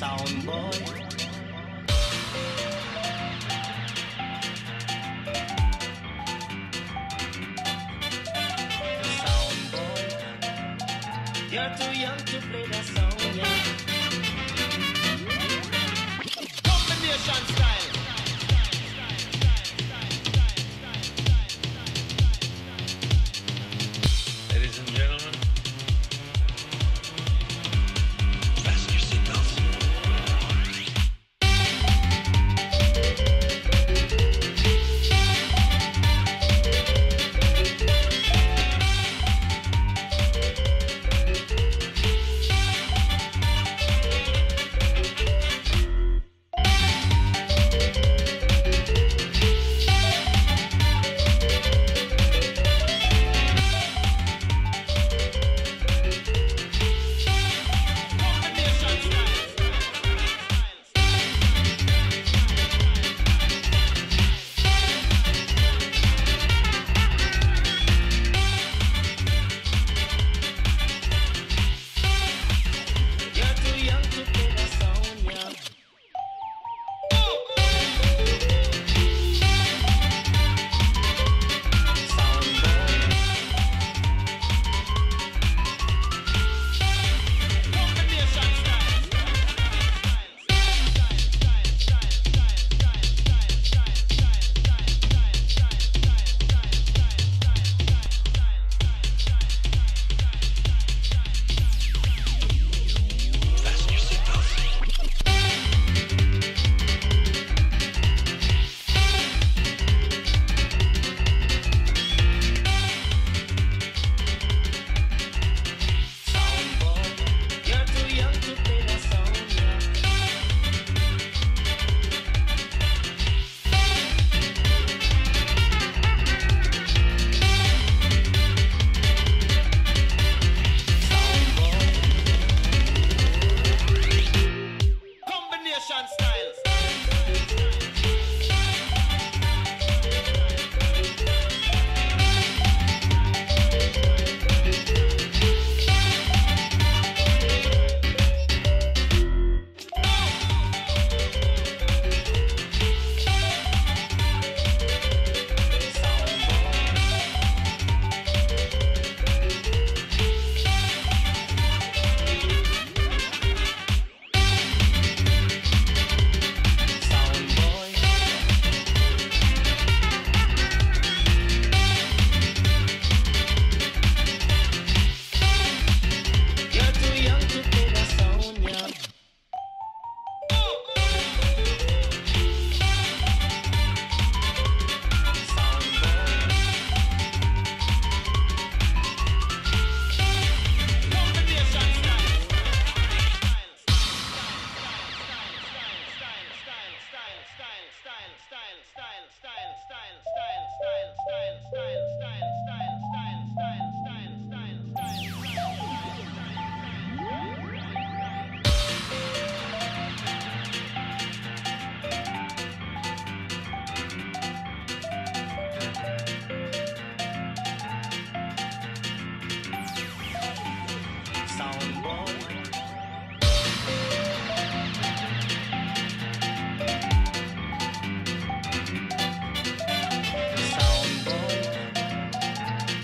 sound boy. You're too young to play the song, yeah. Combination style. fashion styles.